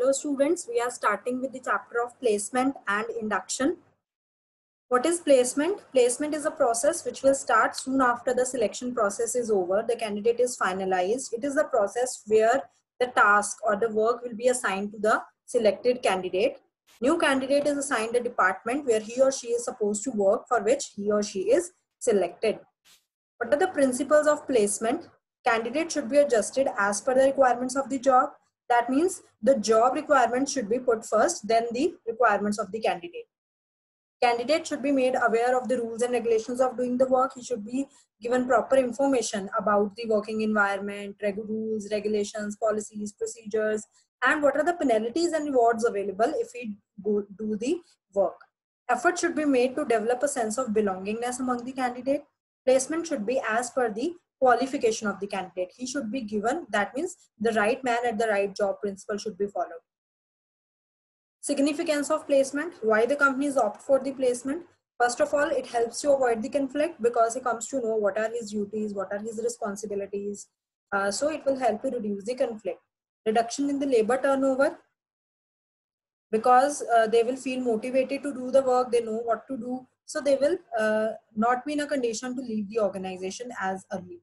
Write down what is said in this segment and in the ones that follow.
Hello students, we are starting with the chapter of placement and induction. What is placement? Placement is a process which will start soon after the selection process is over. The candidate is finalized. It is the process where the task or the work will be assigned to the selected candidate. New candidate is assigned a department where he or she is supposed to work for which he or she is selected. What are the principles of placement? Candidate should be adjusted as per the requirements of the job. That means the job requirements should be put first, then the requirements of the candidate. Candidate should be made aware of the rules and regulations of doing the work. He should be given proper information about the working environment, reg rules, regulations, policies, procedures, and what are the penalties and rewards available if we go do the work. Effort should be made to develop a sense of belongingness among the candidate. Placement should be as per the qualification of the candidate. He should be given, that means the right man at the right job principle should be followed. Significance of placement, why the companies opt for the placement. First of all, it helps you avoid the conflict because he comes to know what are his duties, what are his responsibilities. Uh, so it will help you reduce the conflict. Reduction in the labor turnover, because uh, they will feel motivated to do the work, they know what to do. So they will uh, not be in a condition to leave the organization as early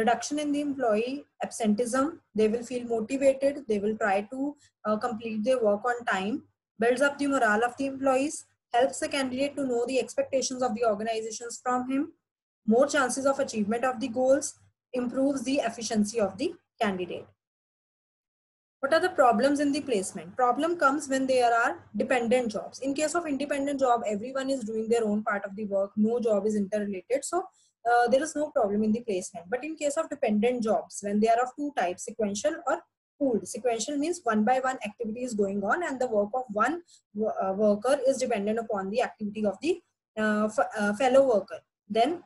reduction in the employee absenteeism they will feel motivated they will try to uh, complete their work on time builds up the morale of the employees helps the candidate to know the expectations of the organizations from him more chances of achievement of the goals improves the efficiency of the candidate. What are the problems in the placement? Problem comes when there are dependent jobs. In case of independent job everyone is doing their own part of the work no job is interrelated. So uh, there is no problem in the placement. But in case of dependent jobs, when they are of two types, sequential or pooled. Sequential means one by one activity is going on and the work of one uh, worker is dependent upon the activity of the uh, uh, fellow worker. Then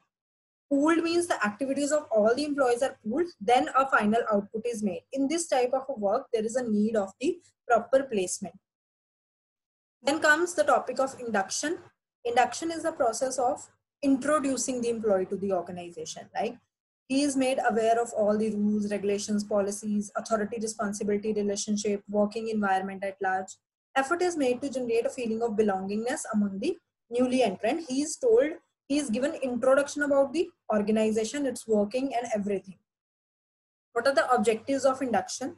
pooled means the activities of all the employees are pooled, then a final output is made. In this type of work, there is a need of the proper placement. Then comes the topic of induction. Induction is the process of introducing the employee to the organization, right? He is made aware of all the rules, regulations, policies, authority responsibility relationship, working environment at large. Effort is made to generate a feeling of belongingness among the newly entrant. He is told, he is given introduction about the organization, its working and everything. What are the objectives of induction?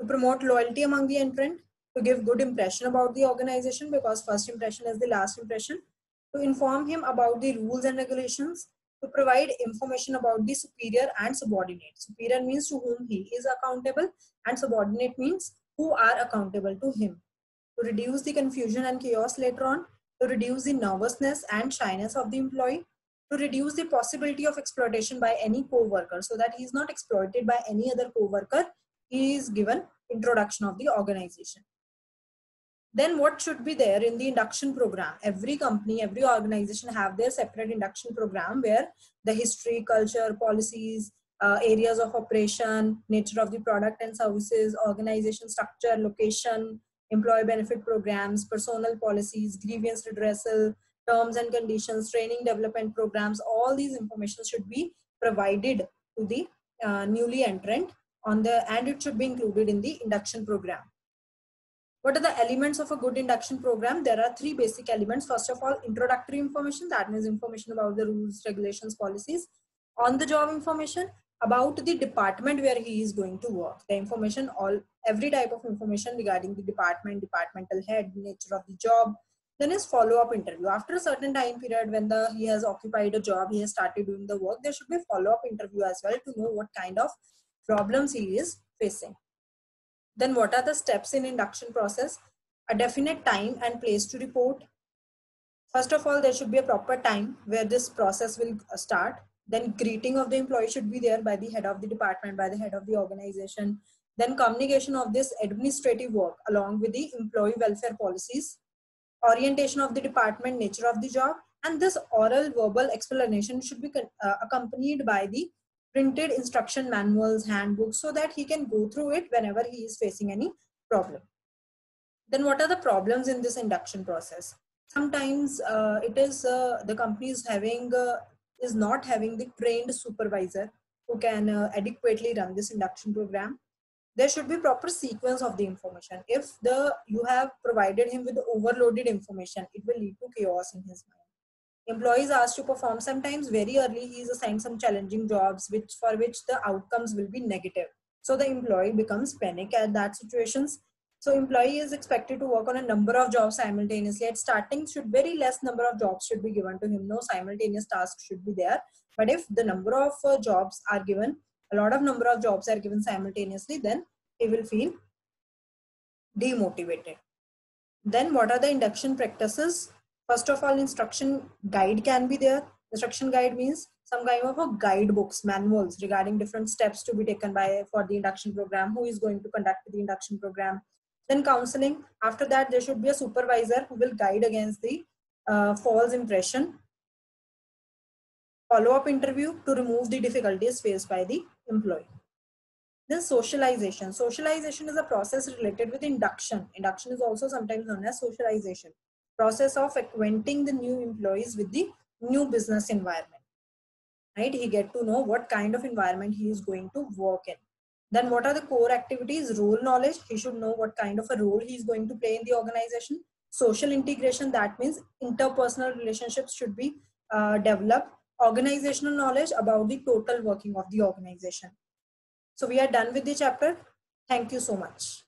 To promote loyalty among the entrant, to give good impression about the organization because first impression is the last impression to inform him about the rules and regulations, to provide information about the superior and subordinate. Superior means to whom he is accountable and subordinate means who are accountable to him. To reduce the confusion and chaos later on, to reduce the nervousness and shyness of the employee, to reduce the possibility of exploitation by any co-worker so that he is not exploited by any other co-worker, he is given introduction of the organization then what should be there in the induction program? Every company every organization have their separate induction program where the history culture policies uh, areas of operation nature of the product and services organization structure location employee benefit programs personal policies grievance redressal terms and conditions training development programs all these information should be provided to the uh, newly entrant on the and it should be included in the induction program what are the elements of a good induction program? There are three basic elements. First of all, introductory information, that means information about the rules, regulations, policies. On the job information, about the department where he is going to work. The information, all every type of information regarding the department, departmental head, nature of the job. Then is follow-up interview. After a certain time period when the he has occupied a job, he has started doing the work, there should be follow-up interview as well to know what kind of problems he is facing. Then what are the steps in induction process? A definite time and place to report. First of all, there should be a proper time where this process will uh, start. Then greeting of the employee should be there by the head of the department, by the head of the organization. Then communication of this administrative work along with the employee welfare policies. Orientation of the department, nature of the job. And this oral verbal explanation should be uh, accompanied by the printed instruction manuals, handbooks, so that he can go through it whenever he is facing any problem. Then what are the problems in this induction process? Sometimes uh, it is uh, the company is having uh, is not having the trained supervisor who can uh, adequately run this induction program. there should be proper sequence of the information if the you have provided him with overloaded information it will lead to chaos in his mind employees asked to perform sometimes very early. He is assigned some challenging jobs which for which the outcomes will be negative. So the employee becomes panic at that situations. So employee is expected to work on a number of jobs simultaneously. At starting should very less number of jobs should be given to him. No simultaneous tasks should be there. But if the number of uh, jobs are given a lot of number of jobs are given simultaneously, then he will feel demotivated. Then what are the induction practices? First of all, instruction guide can be there. Instruction guide means some kind of a guidebooks, manuals regarding different steps to be taken by for the induction program, who is going to conduct the induction program. Then counseling. After that, there should be a supervisor who will guide against the uh, false impression follow-up interview to remove the difficulties faced by the employee. Then socialization. Socialization is a process related with induction. Induction is also sometimes known as socialization. Process of acquainting the new employees with the new business environment. Right? He get to know what kind of environment he is going to work in. Then what are the core activities? Role knowledge. He should know what kind of a role he is going to play in the organization. Social integration. That means interpersonal relationships should be uh, developed organizational knowledge about the total working of the organization. So we are done with the chapter. Thank you so much.